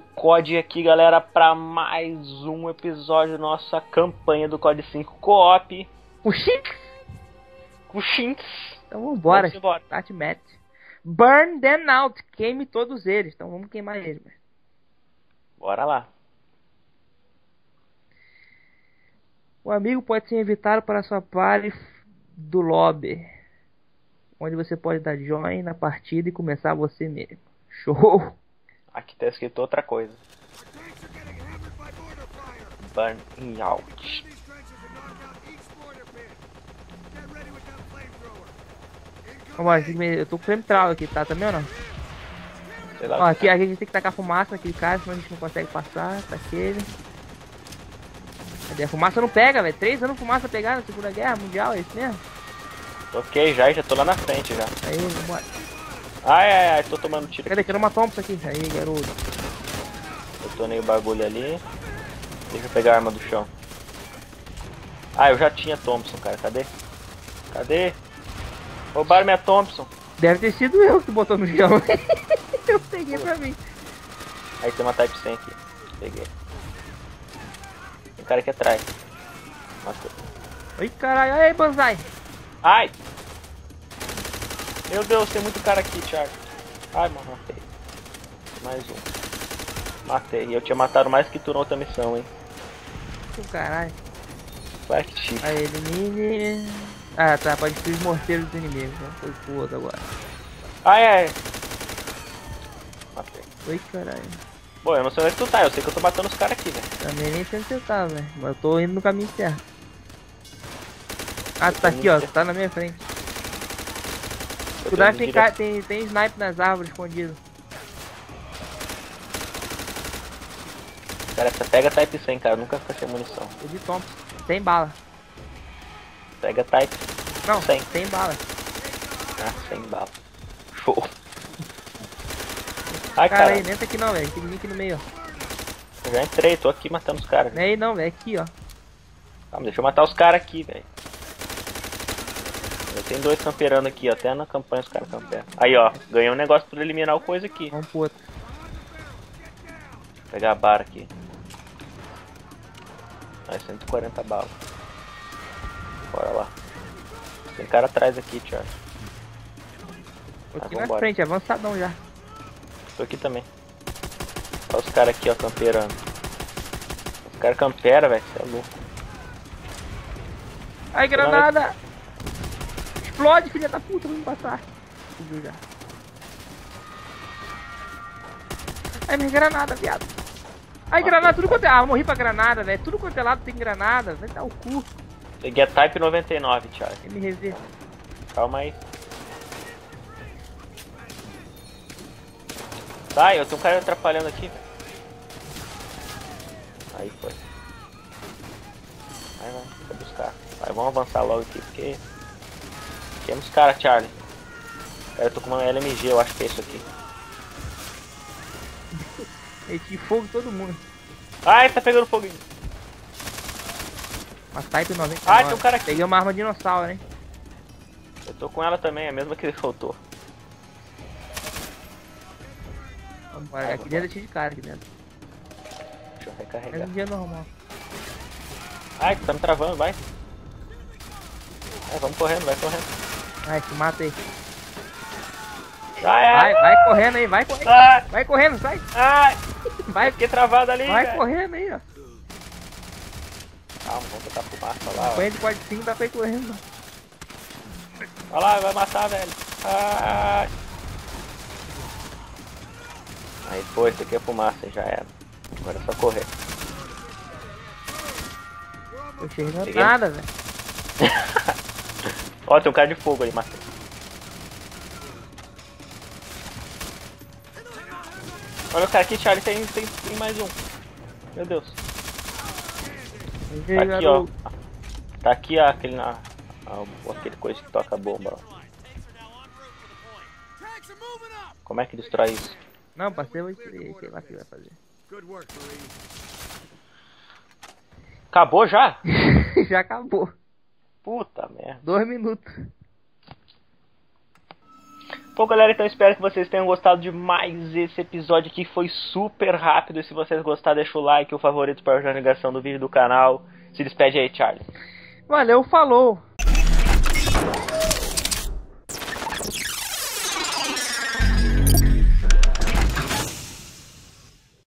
COD aqui, galera, para mais um episódio da nossa campanha do COD 5 Co-op. O Shinx? Shinx. Então vambora. Vamos embora. Start match. Burn them out. Queime todos eles. Então vamos queimar eles. Bora lá. O amigo pode ser invitado para sua party do lobby. Onde você pode dar join na partida e começar você mesmo. Show! Aqui tá escrito outra coisa. Burn out. Me- eu tô com central aqui, tá? Também ou não? Sei lá. Ó, aqui, aqui a gente tem que tacar fumaça naquele cara, senão a gente não consegue passar. Tá aquele. Cadê? A fumaça não pega, velho. Três anos fumaça pegar na Segunda Guerra Mundial, é isso mesmo? Ok, já, já tô lá na frente já. Aí, vambora. Ai, ai, ai, tô tomando tiro. Cadê? Quero uma Thompson aqui. Aí, garoto. Eu tornei o bagulho ali. Deixa eu pegar a arma do chão. Ah, eu já tinha Thompson, cara. Cadê? Cadê? Roubaram minha Thompson. Deve ter sido eu que botou no chão. eu peguei pra mim. Aí tem uma Type 100 aqui. Peguei. Tem cara aqui atrás. Matou. Oi, caralho. Aí, Banzai. Ai! Meu Deus, tem muito cara aqui, Thiago. Ai, mano, matei. Mais um. Matei. Eu tinha matado mais que tu na outra missão, hein. Oi, caralho. Vai que chifre. Aí, elimine. Ah, tá. Pode destruir os morteiros dos inimigos. Então foi pro outro agora. Ai, ai. Matei. Oi, caralho. Bom, eu não sei onde tu tá, eu sei que eu tô matando os caras aqui, velho. Também nem sei onde você tá, velho. Mas eu tô indo no caminho certo. Ah, tu tá aqui, ó. Tu tá na minha frente. Indo que tem, ca- tem, tem snipe nas árvores escondido. Cara, você pega Type 100, cara, nunca fica sem munição. Eu de Thompson. Tem bala. Pega Type. Não, Cem. tem bala. Ah, 100 bala. Show. Ai, Cara, cara, aí, aqui não, velho. Tem que vir aqui no meio, ó. eu já entrei, tô aqui matando os caras. Não é aí não, velho. Aqui, ó. Calma, deixa eu matar os caras aqui, velho. Tenho dois camperando aqui, ó. Até na campanha os caras camperam. Aí, ó. Ganhei um negócio pra eliminar o coisa aqui. Vamos pro outro. Vou pegar a barra aqui. Mais 140 balas. Bora lá. Tem cara atrás aqui, Thiago. Aqui na frente, avançadão já. Tô aqui também. Olha os caras aqui, ó, camperando. Os caras camperam, velho. Você é louco. Ai, granada! Explode, filha da puta, vamos passar. Explodiu já. Ai, minha granada, viado. Ai, granada, tudo quanto é. Ah, morri pra granada, velho. Tudo quanto é lado tem granada. Vai dar o cu. Peguei a Type 99, Thiago. MRZ. Calma aí. Sai, eu tenho um cara atrapalhando aqui. Aí foi. Vai, vai, os caras? Vai, vamos avançar logo aqui, porque... Temos cara, Charlie. Cara, eu tô com uma LMG, eu acho que é isso aqui. Meti fogo em todo mundo. Ai, tá pegando fogo. Uma Type 99. Ah, tem um cara aqui. Peguei uma arma dinossauro, hein. Eu tô com ela também, a mesma que ele soltou. Vambora. Ah, Aqui dentro é cheio de cara aqui dentro. Deixa eu recarregar. um dia normal. Ai, tá me travando, vai. Vai, vamos correndo, vai correndo. Ai, te mata aí. Ai, ai, Vai, vai correndo aí, vai correndo. ai, Vai correndo, sai. ai. Vai, Fiquei travado ali, vai velho. correndo aí, ó. Calma, vamos botar fumaça lá, ó. De pode sim, dá pra ir correndo. Olha lá, vai matar, velho. Ai. Aí foi, isso aqui é fumaça, já era. Agora é só correr. Tô enxergando Peguei. nada, velho. Ó, tem um cara de fogo ali, matei. Olha o cara aqui, Charlie, tem, tem, tem mais um. Meu Deus. Tá aqui, ó. Tá aqui ó, aquele na. aquele coisa que toca a bomba, ó. Como é que destrói isso? Não, parceiro, eu sei lá o que vai fazer. Acabou já? Já acabou. Puta merda. Dois minutos. Bom, galera, então espero que vocês tenham gostado de mais esse episódio aqui. Foi super rápido. E se vocês gostaram, deixa o like, o favorito para a navegação do vídeo do canal. Se despede aí, Charlie. Valeu, falou!